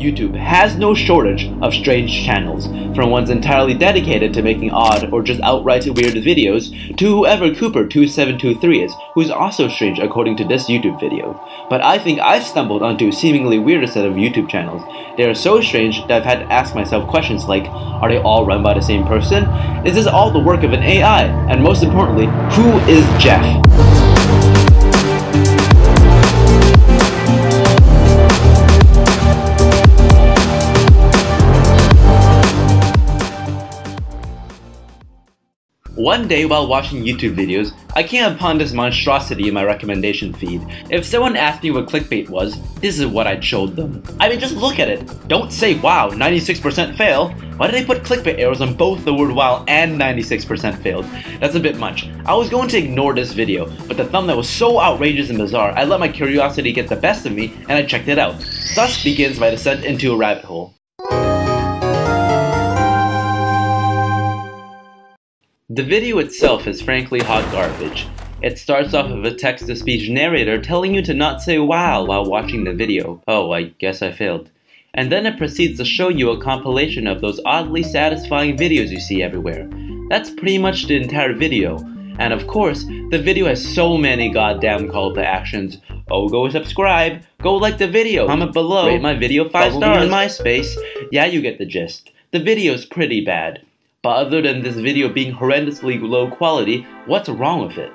YouTube has no shortage of strange channels, from ones entirely dedicated to making odd or just outright weird videos, to whoever Cooper2723 is, who's also strange according to this YouTube video. But I think I've stumbled onto a seemingly weirder set of YouTube channels. They are so strange that I've had to ask myself questions like, are they all run by the same person? Is this all the work of an AI? And most importantly, who is Jeff? One day while watching YouTube videos, I came upon this monstrosity in my recommendation feed. If someone asked me what clickbait was, this is what I'd showed them. I mean just look at it. Don't say wow, 96% fail. Why did they put clickbait arrows on both the word wow and 96% failed? That's a bit much. I was going to ignore this video, but the thumbnail was so outrageous and bizarre, I let my curiosity get the best of me and I checked it out. Thus begins my descent into a rabbit hole. The video itself is frankly hot garbage. It starts off with a text-to-speech narrator telling you to not say wow while watching the video. Oh, I guess I failed. And then it proceeds to show you a compilation of those oddly satisfying videos you see everywhere. That's pretty much the entire video. And of course, the video has so many goddamn call to actions. Oh, go subscribe, go like the video, comment below, rate my video 5 stars on MySpace. Yeah, you get the gist. The video's pretty bad. But other than this video being horrendously low quality, what's wrong with it?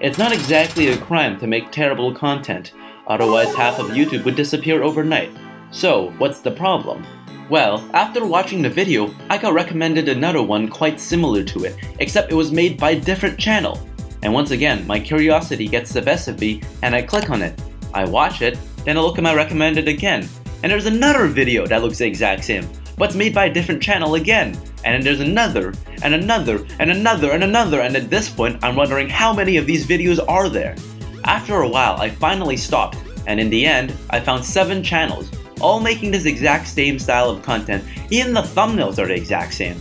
It's not exactly a crime to make terrible content, otherwise half of YouTube would disappear overnight. So, what's the problem? Well, after watching the video, I got recommended another one quite similar to it, except it was made by a different channel. And once again, my curiosity gets the best of me, and I click on it. I watch it, then I look at my recommended again, and there's another video that looks the exact same, but it's made by a different channel again and then there's another, and another, and another, and another, and at this point, I'm wondering how many of these videos are there? After a while, I finally stopped, and in the end, I found 7 channels, all making this exact same style of content, even the thumbnails are the exact same.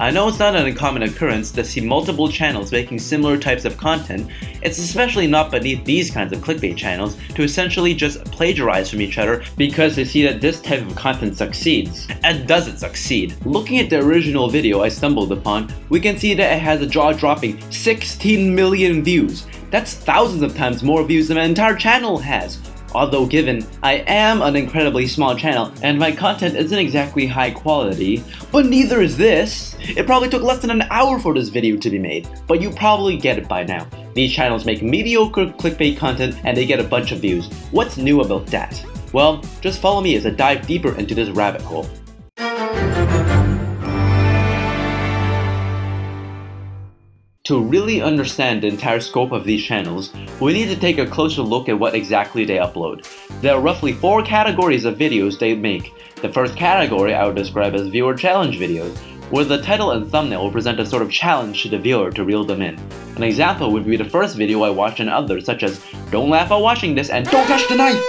I know it's not an uncommon occurrence to see multiple channels making similar types of content, it's especially not beneath these kinds of clickbait channels to essentially just plagiarize from each other because they see that this type of content succeeds. And does it succeed? Looking at the original video I stumbled upon, we can see that it has a jaw-dropping 16 million views. That's thousands of times more views than my entire channel has. Although given I am an incredibly small channel and my content isn't exactly high quality, but neither is this. It probably took less than an hour for this video to be made, but you probably get it by now. These channels make mediocre clickbait content and they get a bunch of views. What's new about that? Well, just follow me as I dive deeper into this rabbit hole. To really understand the entire scope of these channels, we need to take a closer look at what exactly they upload. There are roughly four categories of videos they make. The first category I would describe as viewer challenge videos, where the title and thumbnail will present a sort of challenge to the viewer to reel them in. An example would be the first video I watched and others such as Don't laugh while watching this and Don't touch the knife!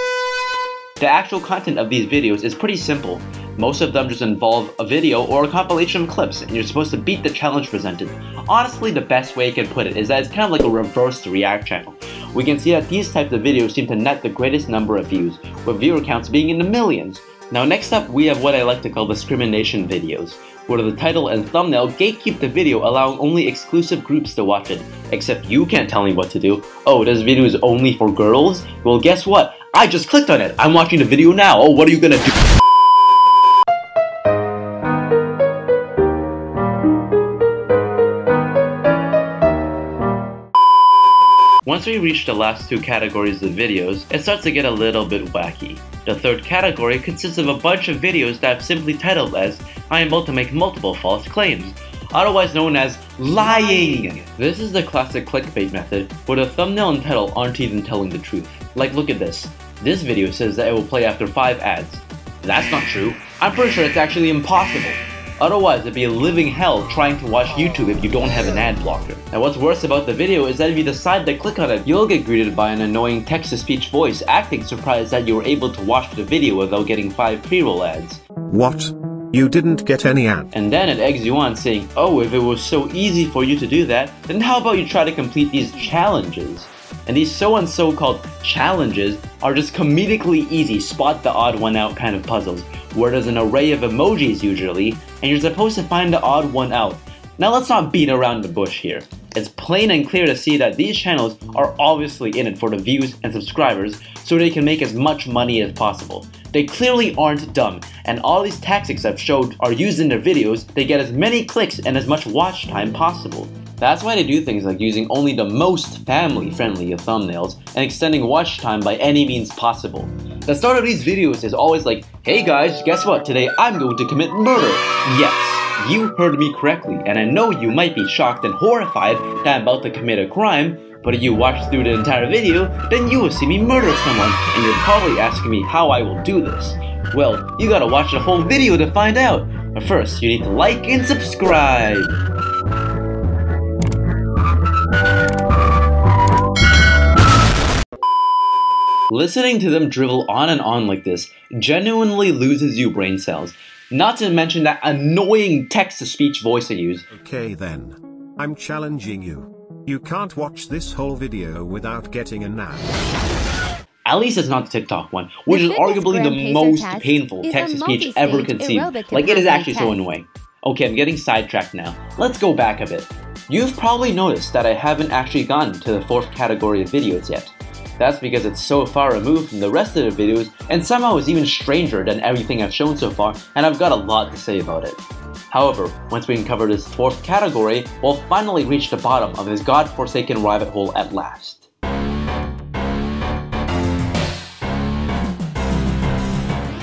The actual content of these videos is pretty simple. Most of them just involve a video or a compilation of clips, and you're supposed to beat the challenge presented. Honestly, the best way you can put it is that it's kind of like a reverse react channel. We can see that these types of videos seem to net the greatest number of views, with viewer counts being in the millions. Now next up, we have what I like to call discrimination videos, where the title and thumbnail gatekeep the video allowing only exclusive groups to watch it. Except you can't tell me what to do. Oh, this video is only for girls? Well guess what? I just clicked on it! I'm watching the video now! Oh, what are you gonna do? Once we reach the last two categories of videos, it starts to get a little bit wacky. The third category consists of a bunch of videos that I've simply titled as I am about to make multiple false claims, otherwise known as lying. This is the classic clickbait method where the thumbnail and title aren't even telling the truth. Like look at this. This video says that it will play after 5 ads. That's not true. I'm pretty sure it's actually impossible. Otherwise, it'd be a living hell trying to watch YouTube if you don't have an ad blocker. And what's worse about the video is that if you decide to click on it, you'll get greeted by an annoying text-to-speech voice acting surprised that you were able to watch the video without getting 5 pre-roll ads. What? You didn't get any ad. And then it eggs you on saying, oh, if it was so easy for you to do that, then how about you try to complete these challenges? And these so and so called challenges are just comedically easy spot the odd one out kind of puzzles, where there's an array of emojis usually, and you're supposed to find the odd one out. Now let's not beat around the bush here. It's plain and clear to see that these channels are obviously in it for the views and subscribers so they can make as much money as possible. They clearly aren't dumb, and all these tactics I've showed are used in their videos to get as many clicks and as much watch time possible. That's why they do things like using only the most family-friendly of thumbnails and extending watch time by any means possible. The start of these videos is always like, hey guys, guess what, today I'm going to commit murder. Yes, you heard me correctly, and I know you might be shocked and horrified that I'm about to commit a crime, but if you watch through the entire video, then you will see me murder someone, and you're probably asking me how I will do this. Well, you gotta watch the whole video to find out. But first, you need to like and subscribe. Listening to them drivel on and on like this genuinely loses you brain cells. Not to mention that annoying text-to-speech voice they use. Okay then. I'm challenging you. You can't watch this whole video without getting a nap. At least it's not the TikTok one, which The is arguably the most painful test is text-to-speech ever conceived. Like, it is capacity actually so annoying. Okay, I'm getting sidetracked now. Let's go back a bit. You've probably noticed that I haven't actually gotten to the fourth category of videos yet. That's because it's so far removed from the rest of the videos, and somehow is even stranger than everything I've shown so far, and I've got a lot to say about it. However, once we can cover this fourth category, we'll finally reach the bottom of this godforsaken rabbit hole at last.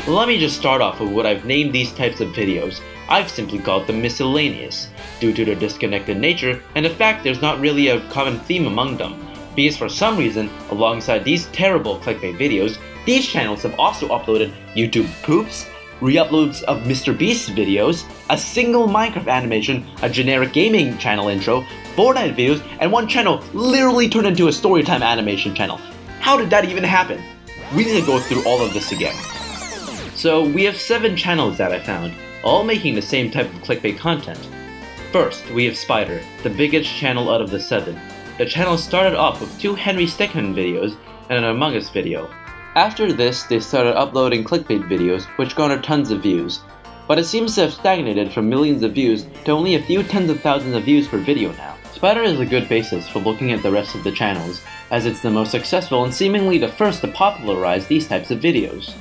Let me just start off with what I've named these types of videos. I've simply called them miscellaneous, due to their disconnected nature and the fact there's not really a common theme among them. Because for some reason, alongside these terrible clickbait videos, these channels have also uploaded YouTube poops, re-uploads of Mr. Beast's videos, a single Minecraft animation, a generic gaming channel intro, Fortnite videos, and one channel literally turned into a storytime animation channel. How did that even happen? We need to go through all of this again. So we have 7 channels that I found, all making the same type of clickbait content. First, we have Spider, the biggest channel out of the 7. The channel started off with two Henry Stickmin videos and an Among Us video. After this, they started uploading clickbait videos, which garnered tons of views. But it seems to have stagnated from millions of views to only a few tens of thousands of views per video now. Spider is a good basis for looking at the rest of the channels, as it's the most successful and seemingly the first to popularize these types of videos.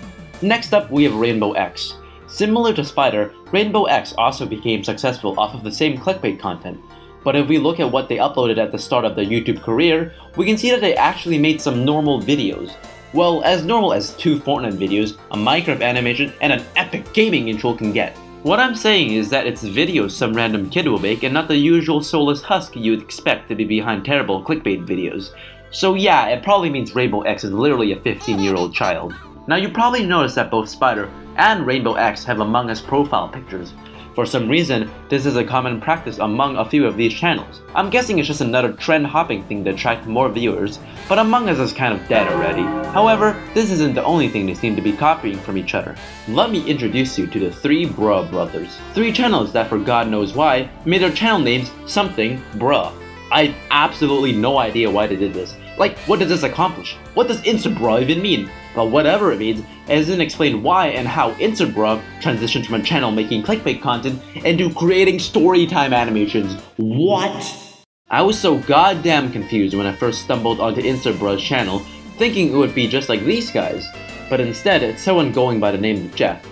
Next up, we have Rainbow X. Similar to Spider, Rainbow X also became successful off of the same clickbait content. But if we look at what they uploaded at the start of their YouTube career, we can see that they actually made some normal videos. Well, as normal as two Fortnite videos, a Minecraft animation, and an epic gaming intro can get. What I'm saying is that it's videos some random kid will make and not the usual soulless husk you'd expect to be behind terrible clickbait videos. So yeah, it probably means Rainbow X is literally a 15 year old child. Now you probably noticed that both Spider and Rainbow X have Among Us profile pictures. For some reason, this is a common practice among a few of these channels. I'm guessing it's just another trend hopping thing to attract more viewers, but Among Us is kind of dead already. However, this isn't the only thing they seem to be copying from each other. Let me introduce you to the three Bruh Brothers. Three channels that for God knows why, made their channel names something Bruh. I absolutely no idea why they did this. Like, what does this accomplish? What does Instabruh even mean? But whatever it means, it doesn't explain why and how Instabruh transitioned from a channel making clickbait content into creating storytime animations. What? I was so goddamn confused when I first stumbled onto Instabruh's channel, thinking it would be just like these guys. But instead, it's someone going by the name of Jeff.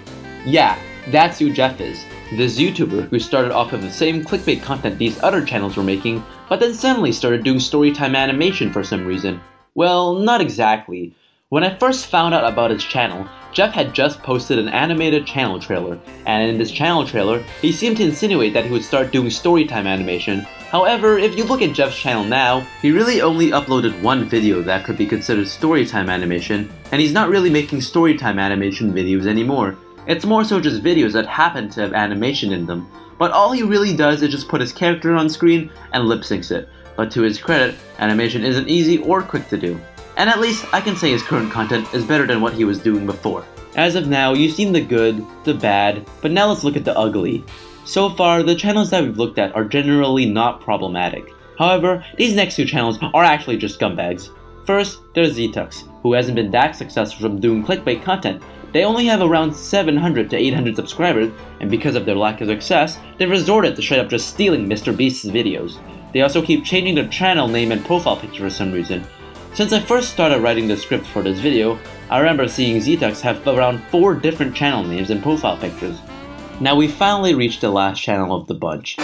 Yeah, that's who Jeff is. This YouTuber who started off with the same clickbait content these other channels were making, but then suddenly started doing storytime animation for some reason. Well, not exactly. When I first found out about his channel, Jeff had just posted an animated channel trailer, and in this channel trailer, he seemed to insinuate that he would start doing storytime animation. However, if you look at Jeff's channel now, he really only uploaded one video that could be considered storytime animation, and he's not really making storytime animation videos anymore. It's more so just videos that happen to have animation in them, but all he really does is just put his character on screen and lip syncs it. But to his credit, animation isn't easy or quick to do. And at least I can say his current content is better than what he was doing before. As of now, you've seen the good, the bad, but now let's look at the ugly. So far, the channels that we've looked at are generally not problematic. However, these next two channels are actually just scumbags. First, there's Ztux, who hasn't been that successful from doing clickbait content. They only have around 700 to 800 subscribers, and because of their lack of success, they've resorted to straight up just stealing Mr. Beast's videos. They also keep changing their channel name and profile picture for some reason. Since I first started writing the script for this video, I remember seeing Ztux have around 4 different channel names and profile pictures. Now we finally reached the last channel of the bunch.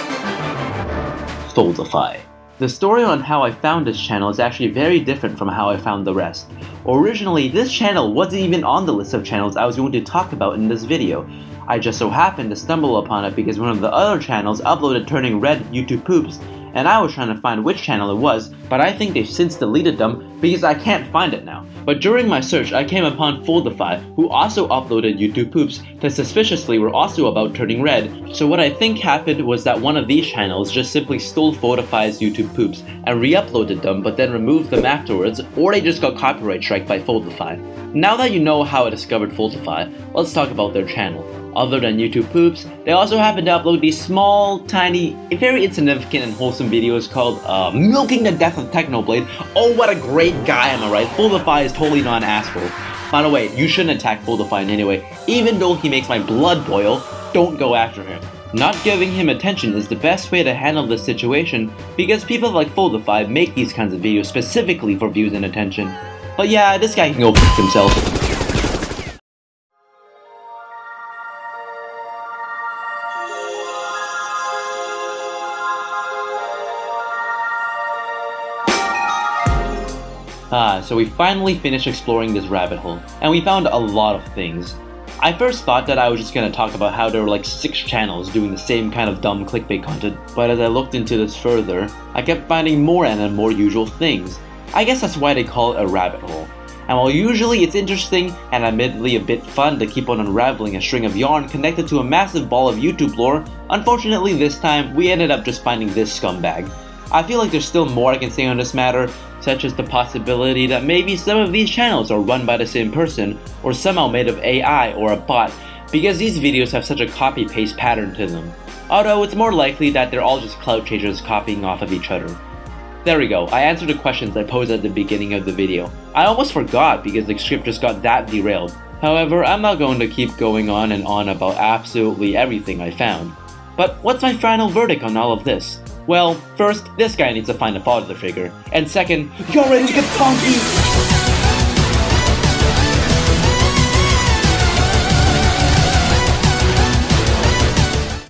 Foldify. The story on how I found this channel is actually very different from how I found the rest. Originally, this channel wasn't even on the list of channels I was going to talk about in this video. I just so happened to stumble upon it because one of the other channels uploaded Turning Red YouTube Poops, and I was trying to find which channel it was, but I think they've since deleted them because I can't find it now. But during my search, I came upon Foldify, who also uploaded YouTube poops that suspiciously were also about turning red, so what I think happened was that one of these channels just simply stole Foldify's YouTube poops and re-uploaded them but then removed them afterwards, or they just got copyright strike by Foldify. Now that you know how I discovered Foldify, let's talk about their channel. Other than YouTube poops, they also happen to upload these small, tiny, very insignificant and wholesome videos called uh, Milking the Death of Technoblade. Oh, what a great guy, am I right? Foldify is totally not an asshole. By the way, you shouldn't attack Foldify in any way. Even though he makes my blood boil, don't go after him. Not giving him attention is the best way to handle this situation because people like Foldify make these kinds of videos specifically for views and attention. But yeah, this guy can go fuck himself. Ah, so we finally finished exploring this rabbit hole, and we found a lot of things. I first thought that I was just gonna talk about how there were like six channels doing the same kind of dumb clickbait content, but as I looked into this further, I kept finding more and more usual things. I guess that's why they call it a rabbit hole. And while usually it's interesting and admittedly a bit fun to keep on unraveling a string of yarn connected to a massive ball of YouTube lore, unfortunately this time we ended up just finding this scumbag. I feel like there's still more I can say on this matter, such as the possibility that maybe some of these channels are run by the same person, or somehow made of AI or a bot, because these videos have such a copy-paste pattern to them. Although it's more likely that they're all just clout chasers copying off of each other. There we go, I answered the questions I posed at the beginning of the video. I almost forgot because the script just got that derailed. However, I'm not going to keep going on and on about absolutely everything I found. But what's my final verdict on all of this? Well, first, this guy needs to find a father figure. And second, you're ready to get funky!